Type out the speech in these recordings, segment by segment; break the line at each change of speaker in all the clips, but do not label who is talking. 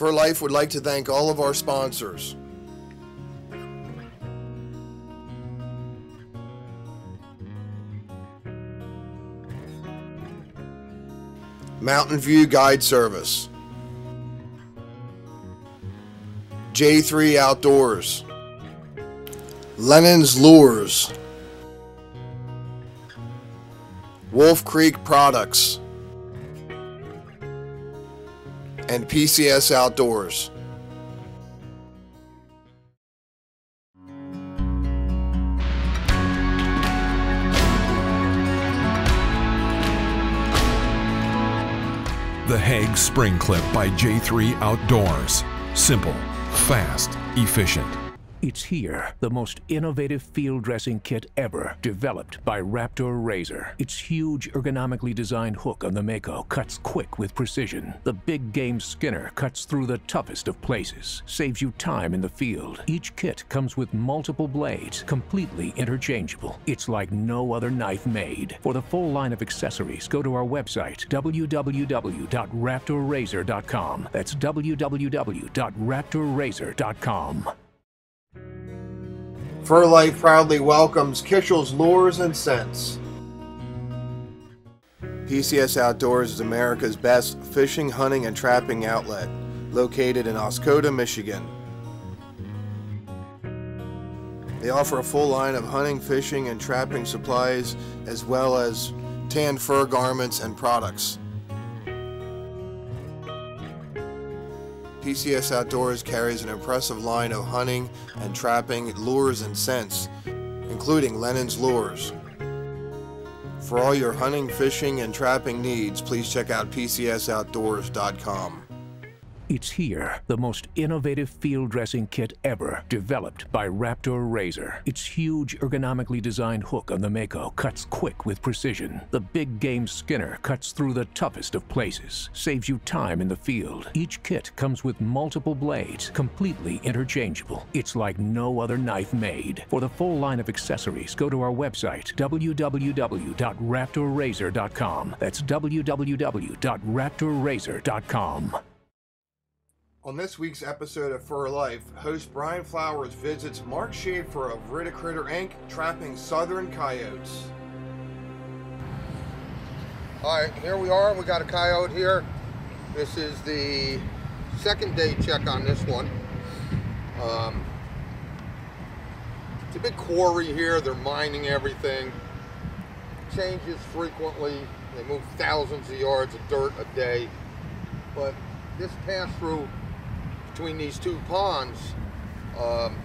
Fur Life would like to thank all of our sponsors. Mountain View Guide Service, J3 Outdoors, Lennon's Lures, Wolf Creek Products, and PCS Outdoors.
The Hague Spring Clip by J3 Outdoors. Simple, fast, efficient.
It's here, the most innovative field dressing kit ever, developed by Raptor Razor. Its huge ergonomically designed hook on the Mako cuts quick with precision. The big game skinner cuts through the toughest of places, saves you time in the field. Each kit comes with multiple blades, completely interchangeable. It's like no other knife made. For the full line of accessories, go to our website, www.raptorrazor.com. That's www.raptorrazor.com.
Fur Life proudly welcomes Kishel's Lures and Scents. PCS Outdoors is America's best fishing, hunting, and trapping outlet, located in Oscoda, Michigan. They offer a full line of hunting, fishing, and trapping supplies, as well as tanned fur garments and products. PCS Outdoors carries an impressive line of hunting and trapping lures and scents, including Lennon's Lures. For all your hunting, fishing, and trapping needs, please check out PCSOutdoors.com.
It's here, the most innovative field dressing kit ever, developed by Raptor Razor. Its huge ergonomically designed hook on the Mako cuts quick with precision. The big game skinner cuts through the toughest of places, saves you time in the field. Each kit comes with multiple blades, completely interchangeable. It's like no other knife made. For the full line of accessories, go to our website, www.raptorrazor.com. That's www.raptorrazor.com.
On this week's episode of Fur Life, host Bryan Flowers visits Mark Shaeffer of Rid a Critter Inc. trapping southern coyotes.
All right, here we are. We got a coyote here. This is the second day check on this one. Um, it's a big quarry here. They're mining everything. Changes frequently. They move thousands of yards of dirt a day. But this pass through between these two ponds um,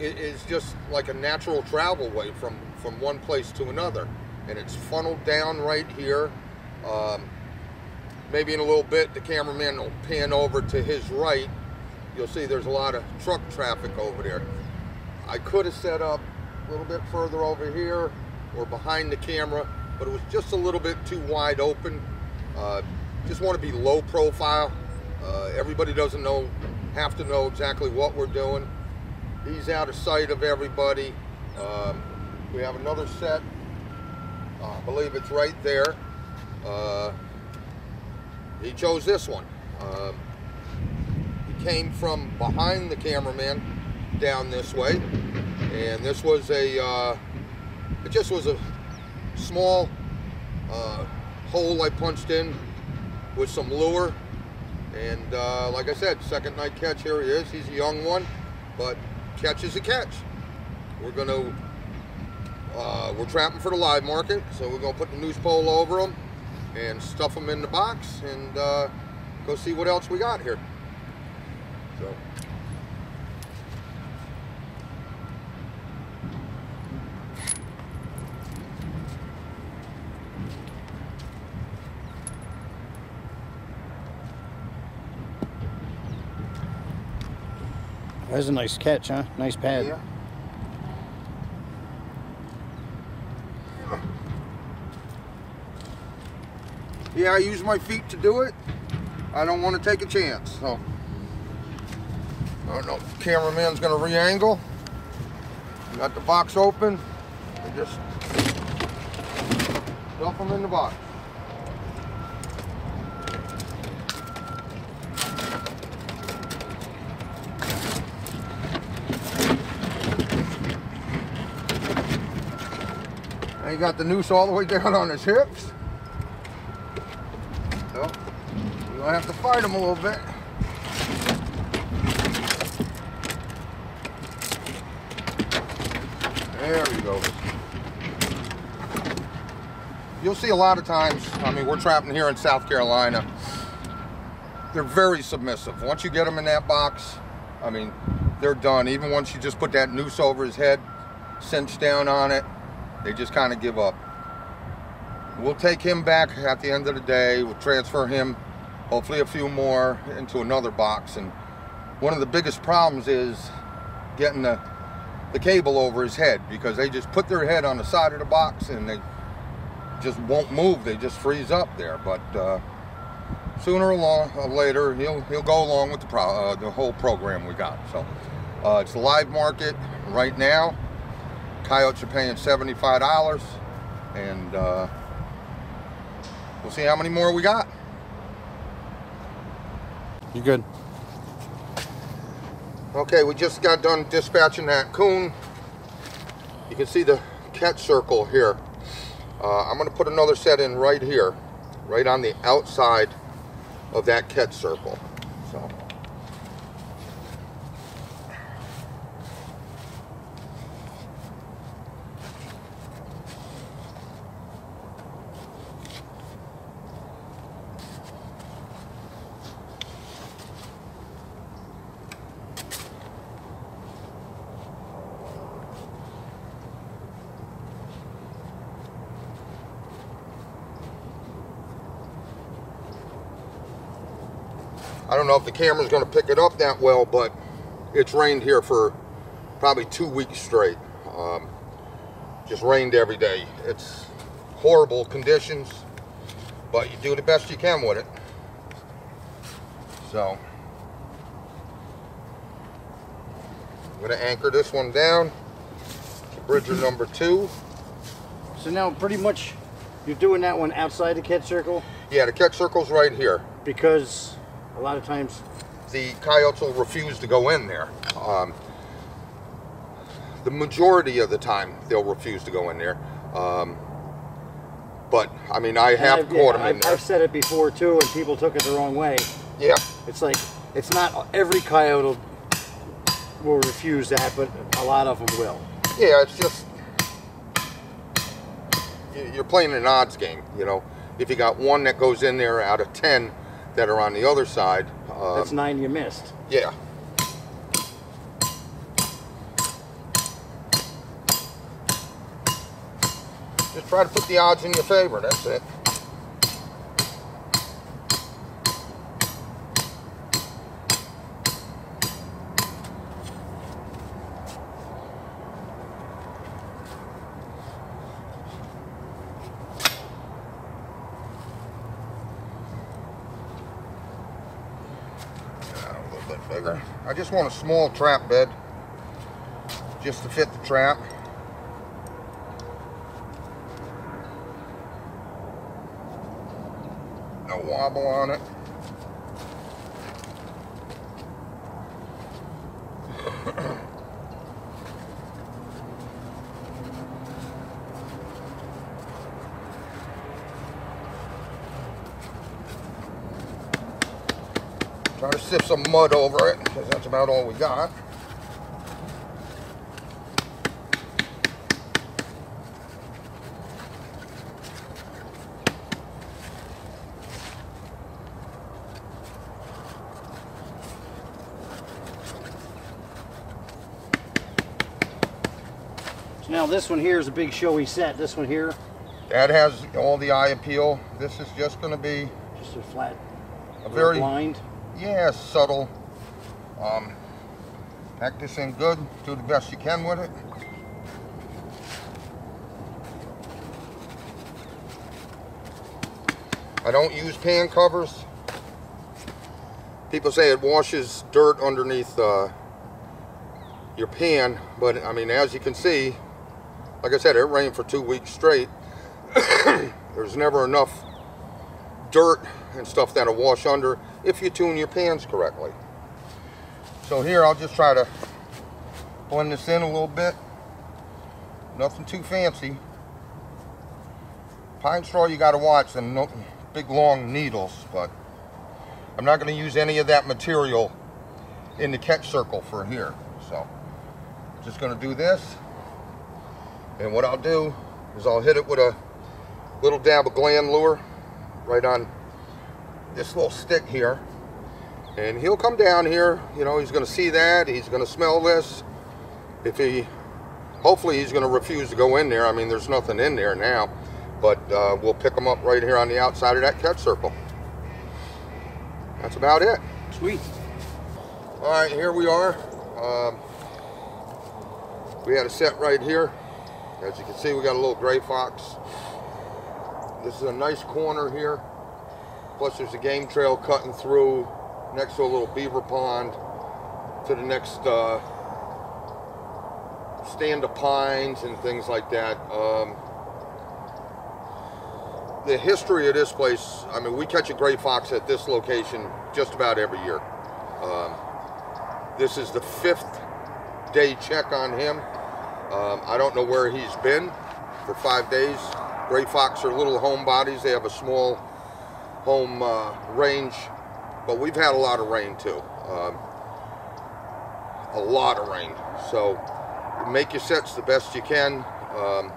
it is just like a natural travel way from, from one place to another. And it's funneled down right here. Um, maybe in a little bit, the cameraman will pan over to his right. You'll see there's a lot of truck traffic over there. I could have set up a little bit further over here or behind the camera, but it was just a little bit too wide open. Uh, just want to be low profile uh, everybody doesn't know, have to know exactly what we're doing. He's out of sight of everybody. Um, we have another set. Uh, I believe it's right there. Uh, he chose this one. Um, he came from behind the cameraman down this way. And this was a, uh, it just was a small uh, hole I punched in with some lure and uh, like I said, second night catch, here he is. He's a young one, but catch is a catch. We're going to, uh, we're trapping for the live market, so we're going to put the noose pole over them and stuff them in the box and uh, go see what else we got here. So.
That's a nice catch, huh? Nice pad.
Yeah. Yeah, I use my feet to do it. I don't want to take a chance, so. I don't know if the cameraman's gonna re-angle. Got the box open. And just dump them in the box. He got the noose all the way down on his hips. So, you're gonna have to fight him a little bit. There he goes. You'll see a lot of times, I mean, we're trapping here in South Carolina. They're very submissive. Once you get them in that box, I mean, they're done. Even once you just put that noose over his head, cinch down on it, they just kind of give up. We'll take him back at the end of the day. We'll transfer him, hopefully a few more, into another box. And one of the biggest problems is getting the, the cable over his head because they just put their head on the side of the box and they just won't move. They just freeze up there. But uh, sooner or long, uh, later, he'll he'll go along with the pro, uh, the whole program we got. So uh, it's a live market right now. Coyotes are paying seventy-five dollars, and uh, we'll see how many more we got.
You good?
Okay, we just got done dispatching that coon. You can see the catch circle here. Uh, I'm going to put another set in right here, right on the outside of that catch circle. So. I don't know if the camera's going to pick it up that well, but it's rained here for probably two weeks straight. Um, just rained every day. It's horrible conditions, but you do the best you can with it. So, I'm going to anchor this one down. Bridger number two.
So now pretty much you're doing that one outside the catch circle
Yeah, the catch circle's right here.
because a lot of times
the coyotes will refuse to go in there. Um, the majority of the time, they'll refuse to go in there. Um, but I mean, I have
I've,
caught
yeah,
them in
I've,
there.
I've said it before too, and people took it the wrong way.
yeah,
It's like it's not every coyote will, will refuse that, but a lot of them will.
yeah. It's just you're playing an odds game. You know, if you got one that goes in there out of ten that are on the other side, um,
That's nine you missed.
yeah. Just try to put the odds in your favor. That's it. Yeah, a little bit bigger. I just want a small trap bed, just to fit the trap. No wobble on it. Some mud over it, because that's about all we got.
So now this one here is a big showy set. This one here,
That has all the eye appeal. This is just going to be
just a flat
a very,
blind.
Yeah, subtle. Um, pack this in good. Do the best you can with it. I don't use pan covers. People say it washes dirt underneath uh, your pan, but I mean, as you can see, like I said, it rained for two weeks straight. There's never enough dirt and stuff that'll wash under if you tune your pans correctly. So here, I'll just try to blend this in a little bit. Nothing too fancy. Pine straw you got to watch and no, big long needles, but I'm not going to use any of that material in the catch circle for here. So just going to do this. And what I'll do is I'll hit it with a little dab of gland lure right on this little stick here. And he'll come down here, you know, he's going to see that, he's going to smell this. If he, hopefully he's going to refuse to go in there. I mean, there's nothing in there now. But uh, we'll pick him up right here on the outside of that catch circle. That's about it.
Sweet.
All right, here we are. Um, we had a set right here. As you can see, we got a little gray fox. This is a nice corner here. Plus there's a game trail cutting through next to a little beaver pond to the next uh, stand of pines and things like that. Um, the history of this place, I mean, we catch a gray fox at this location just about every year. Um, this is the fifth day check on him. Um, I don't know where he's been for five days. Gray fox are little home bodies. They have a small home uh, range, but we've had a lot of rain too. Um, a lot of rain. So make your sets the best you can. Um,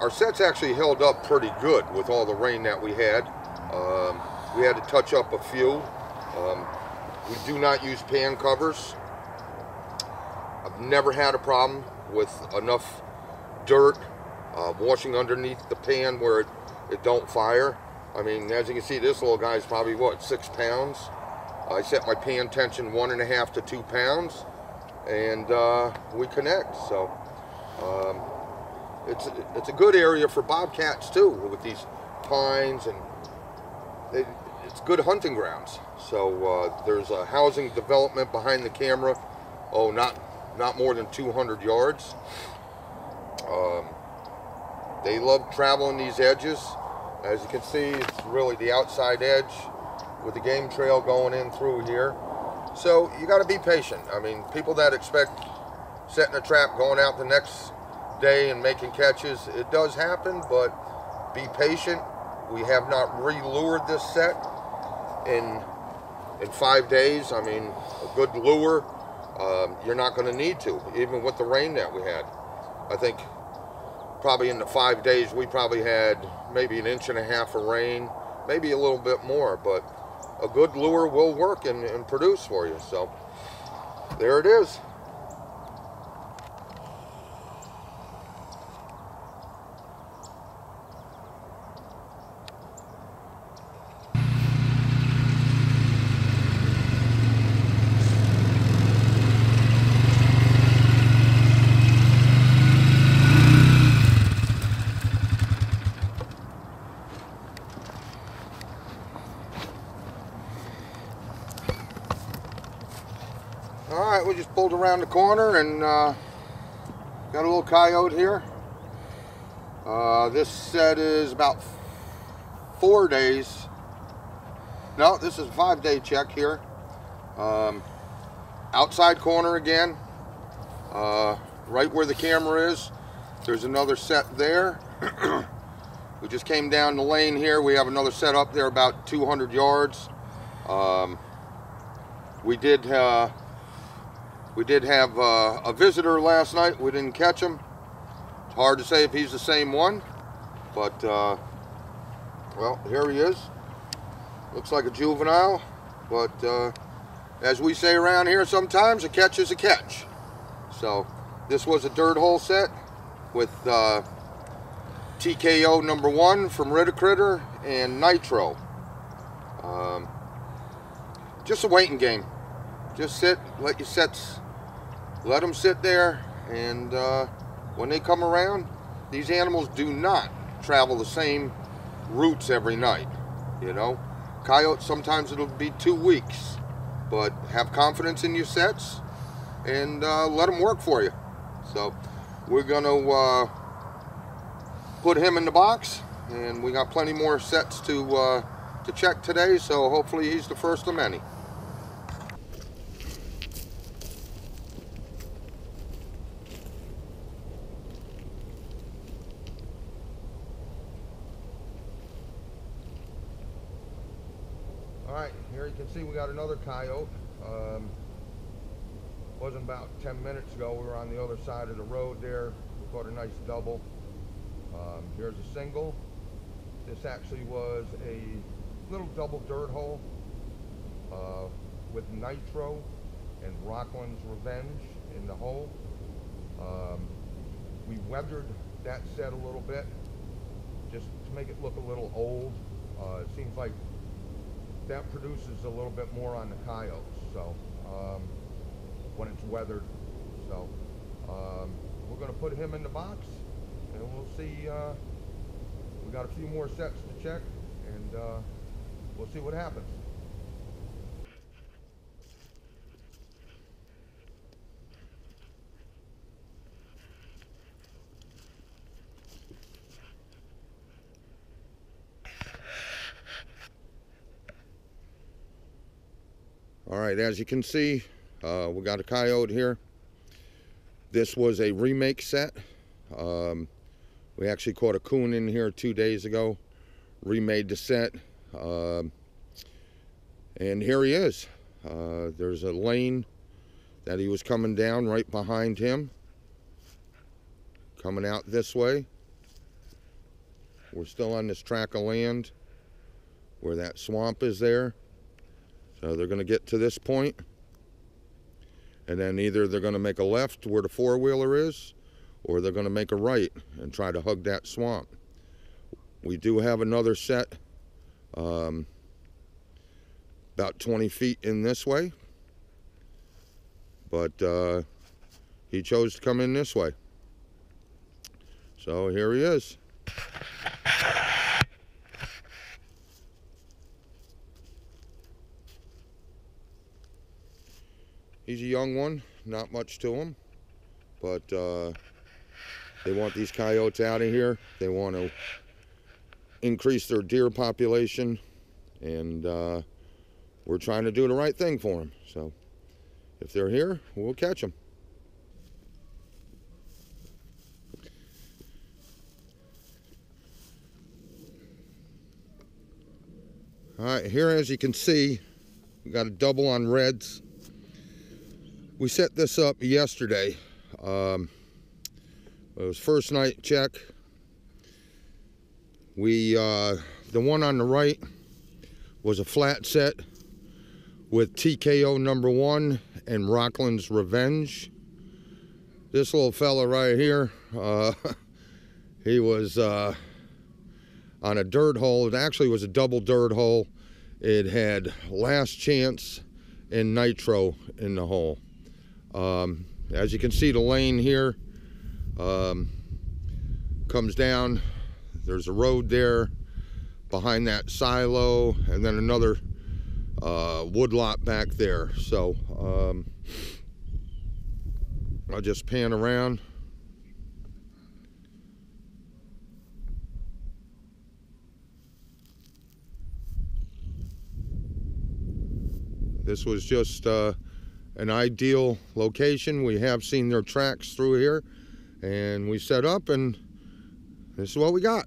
our sets actually held up pretty good with all the rain that we had. Um, we had to touch up a few. Um, we do not use pan covers. I've never had a problem with enough dirt uh, washing underneath the pan where it, it don't fire. I mean, as you can see, this little guy's probably, what, six pounds? I set my pan tension one and a half to two pounds, and uh, we connect. So um, it's, it's a good area for bobcats, too, with these pines, and it, it's good hunting grounds. So uh, there's a housing development behind the camera. Oh, not not more than 200 yards. Um, they love traveling these edges. As you can see, it's really the outside edge with the game trail going in through here. So you got to be patient. I mean, people that expect setting a trap, going out the next day and making catches, it does happen, but be patient. We have not re-lured this set in in five days. I mean, a good lure um, you're not going to need to, even with the rain that we had. I think probably in the five days we probably had maybe an inch and a half of rain, maybe a little bit more, but a good lure will work and, and produce for you. So there it is. All around the corner and uh, got a little coyote here. Uh, this set is about four days. No, this is a five day check here. Um, outside corner again, uh, right where the camera is. There's another set there. we just came down the lane here. We have another set up there about 200 yards. Um, we did uh, we did have uh, a visitor last night. We didn't catch him. It's hard to say if he's the same one, but uh, well, here he is. Looks like a juvenile, but uh, as we say around here, sometimes a catch is a catch. So this was a dirt hole set with uh, TKO number one from Rid a Critter and Nitro. Um, just a waiting game. Just sit, let your sets let them sit there and uh, when they come around these animals do not travel the same routes every night you know? Coyotes sometimes it'll be two weeks but have confidence in your sets and uh, let them work for you. So we're gonna uh, put him in the box and we got plenty more sets to uh, to check today so hopefully he's the first of many right, here you can see we got another coyote. Um, wasn't about 10 minutes ago. We were on the other side of the road there. We caught a nice double. Um, here's a single. This actually was a little double dirt hole uh, with nitro and Rockland's Revenge in the hole. Um, we weathered that set a little bit just to make it look a little old. Uh, it seems like that produces a little bit more on the coyotes. So um, when it's weathered, so um, we're going to put him in the box, and we'll see. Uh, we got a few more sets to check, and uh, we'll see what happens. Right, as you can see, uh, we got a coyote here. This was a remake set. Um, we actually caught a coon in here two days ago, remade the set. Um, and here he is. Uh, there's a lane that he was coming down right behind him. Coming out this way. We're still on this track of land where that swamp is there. So they're going to get to this point, and then either they're going to make a left where the four-wheeler is, or they're going to make a right and try to hug that swamp. We do have another set um, about 20 feet in this way, but uh, he chose to come in this way. So here he is. He's a young one, not much to him, but uh, they want these coyotes out of here. They want to increase their deer population, and uh, we're trying to do the right thing for them. So if they're here, we'll catch them. All right, here as you can see, we got a double on reds we set this up yesterday. Um, it was first night check. We, uh, the one on the right was a flat set with TKO number one and Rockland's Revenge. This little fella right here, uh, he was uh, on a dirt hole. It actually was a double dirt hole. It had last chance and nitro in the hole. Um, as you can see, the lane here um, comes down. There's a road there behind that silo, and then another uh, woodlot back there. So um, I'll just pan around. This was just uh, an ideal location. We have seen their tracks through here and we set up and this is what we got.